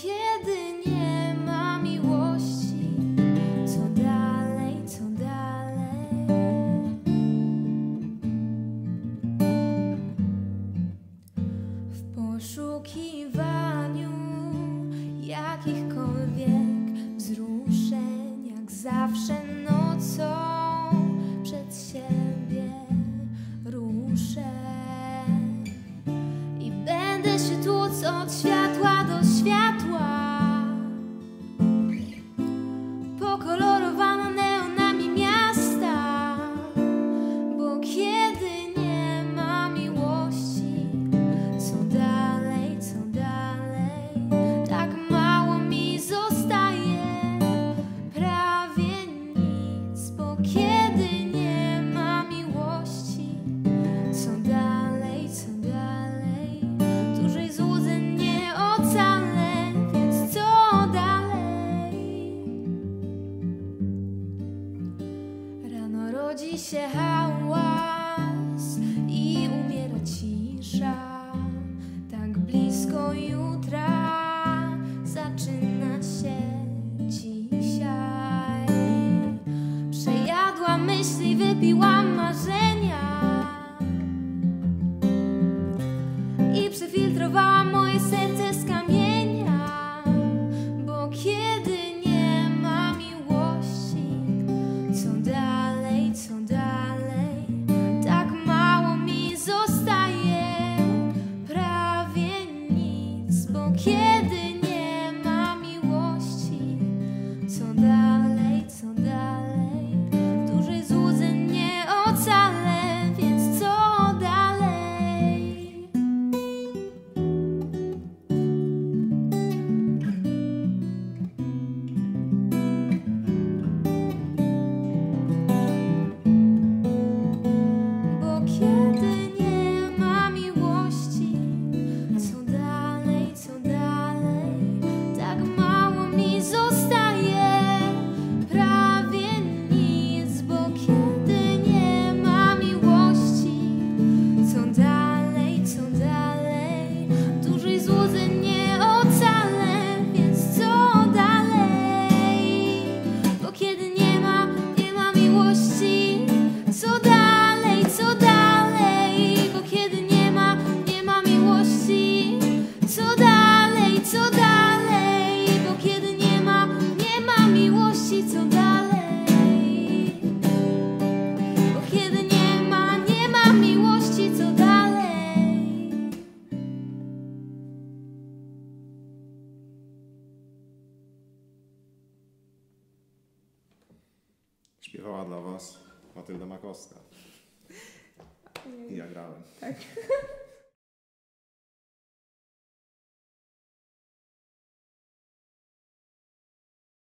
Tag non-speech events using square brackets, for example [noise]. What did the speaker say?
Kiedy nie ma miłości, co dalej, co dalej? W poszukiwaniu jakichkolwiek wzruszeń, jak zawsze nocą przed siebie ruszę. I będę się tłuc od światła rodzi się hałas i umiera cisza. Tak blisko jutra marzenia i przefiltrowałam moje serce z kamienia. Bo kiedy nie ma miłości, co dalej, co dalej? Tak mało mi zostaje, prawie nic. Bo kiedy nie Śpiewała dla Was Matylda Makowska. I ja grałem. Tak. [laughs]